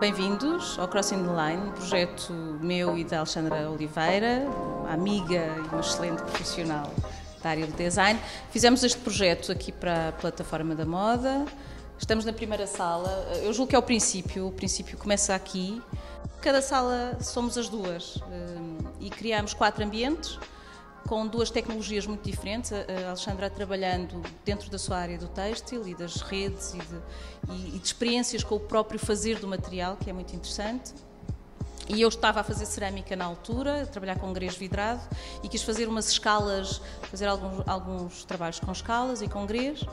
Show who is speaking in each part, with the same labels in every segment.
Speaker 1: Bem-vindos ao Crossing the Line, projeto meu e da Alexandra Oliveira, amiga e uma excelente profissional da área do design. Fizemos este projeto aqui para a plataforma da moda. Estamos na primeira sala. Eu julgo que é o princípio, o princípio começa aqui. Cada sala somos as duas eh, e criamos quatro ambientes com duas tecnologias muito diferentes. A Alexandra trabalhando dentro da sua área do têxtil e das redes e de, e, e de experiências com o próprio fazer do material, que é muito interessante. E eu estava a fazer cerâmica na altura, a trabalhar com grês vidrado e quis fazer umas escalas, fazer alguns, alguns trabalhos com escalas e com grês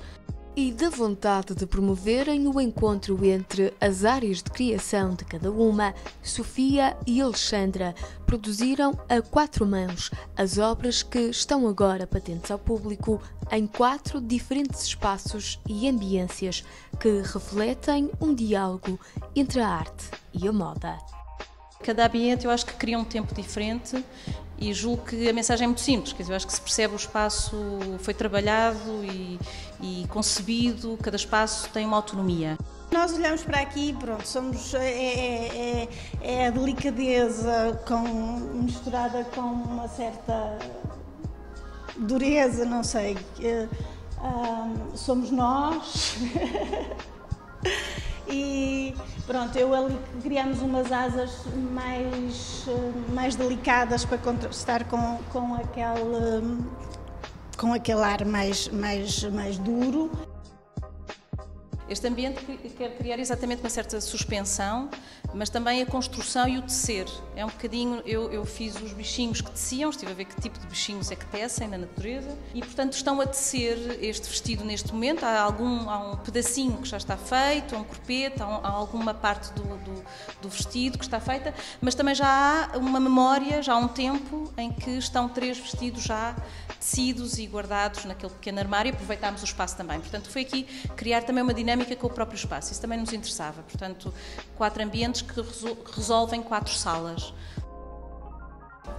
Speaker 2: e da vontade de promoverem o encontro entre as áreas de criação de cada uma, Sofia e Alexandra produziram a quatro mãos as obras que estão agora patentes ao público em quatro diferentes espaços e ambiências que refletem um diálogo entre a arte e a moda.
Speaker 1: Cada ambiente eu acho que cria um tempo diferente e julgo que a mensagem é muito simples, quer dizer, eu acho que se percebe o espaço foi trabalhado e, e concebido, cada espaço tem uma autonomia.
Speaker 3: Nós olhamos para aqui pronto, somos, é, é, é, é, a delicadeza com, misturada com uma certa dureza, não sei. Uh, somos nós. pronto, eu ali criamos umas asas mais, mais delicadas para contrastar com, com, aquele, com aquele ar mais, mais, mais duro.
Speaker 1: Este ambiente quer criar exatamente uma certa suspensão, mas também a construção e o tecer. É um bocadinho, eu, eu fiz os bichinhos que teciam, estive a ver que tipo de bichinhos é que tecem na natureza e, portanto, estão a tecer este vestido neste momento. Há, algum, há um pedacinho que já está feito, há um corpete, há, um, há alguma parte do, do, do, vestido que está feita, mas também já há uma memória, já há um tempo em que estão três vestidos já tecidos e guardados naquele pequeno armário aproveitámos o espaço também. Portanto, foi aqui criar também uma dinâmica com o próprio espaço. Isso também nos interessava. Portanto, quatro ambientes que resolvem quatro salas.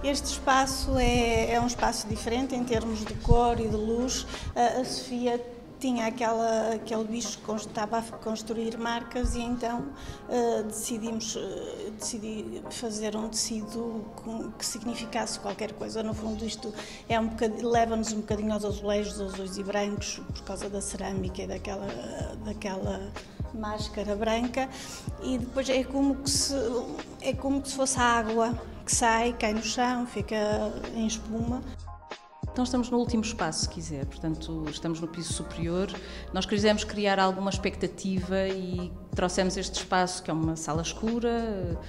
Speaker 3: Este espaço é, é, um espaço diferente em termos de cor e de luz. A Sofia tinha aquela, aquele bicho que estava a construir marcas e então uh, decidimos uh, decidi fazer um tecido com, que significasse qualquer coisa. No fundo, isto é um leva-nos um bocadinho aos azulejos azuis e brancos por causa da cerâmica e daquela, daquela máscara branca e depois é como que se, é como se fosse água que sai, cai no chão, fica em espuma.
Speaker 1: Então estamos no último espaço, se quiser, portanto estamos no piso superior. Nós quisemos criar alguma expectativa e trouxemos este espaço que é uma sala escura,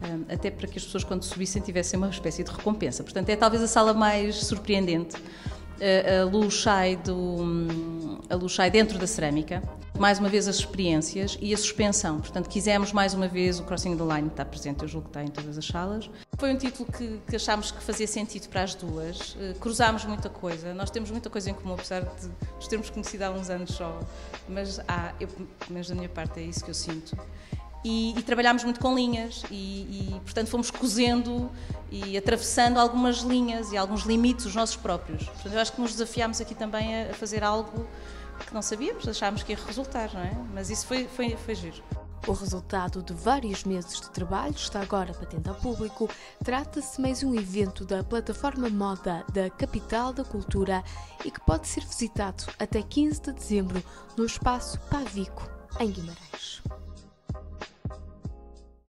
Speaker 1: eh, até para que as pessoas quando subissem tivessem uma espécie de recompensa. Portanto é talvez a sala mais surpreendente. Eh, a luz sai, do, a luz sai dentro da cerâmica mais uma vez as experiências e a suspensão. Portanto, quisemos mais uma vez o Crossing the Line está presente, eu julgo que está em todas as salas. Foi um título que, que achámos que fazia sentido para as duas. Uh, cruzámos muita coisa, nós temos muita coisa em comum, apesar de nos termos conhecido há uns anos só. Mas há, eu, pelo menos da minha parte, é isso que eu sinto. E, e, trabalhámos muito com linhas e, e, portanto, fomos cozendo e atravessando algumas linhas e alguns limites, os nossos próprios. Portanto, eu acho que nos desafiámos aqui também a, a fazer algo que não sabíamos, achámos que ia resultar, não é? Mas isso foi, foi, foi giro.
Speaker 2: O resultado de vários meses de trabalho está agora patente ao público. Trata-se mais um evento da plataforma Moda da Capital da Cultura e que pode ser visitado até 15 de dezembro no espaço Pavico, em Guimarães.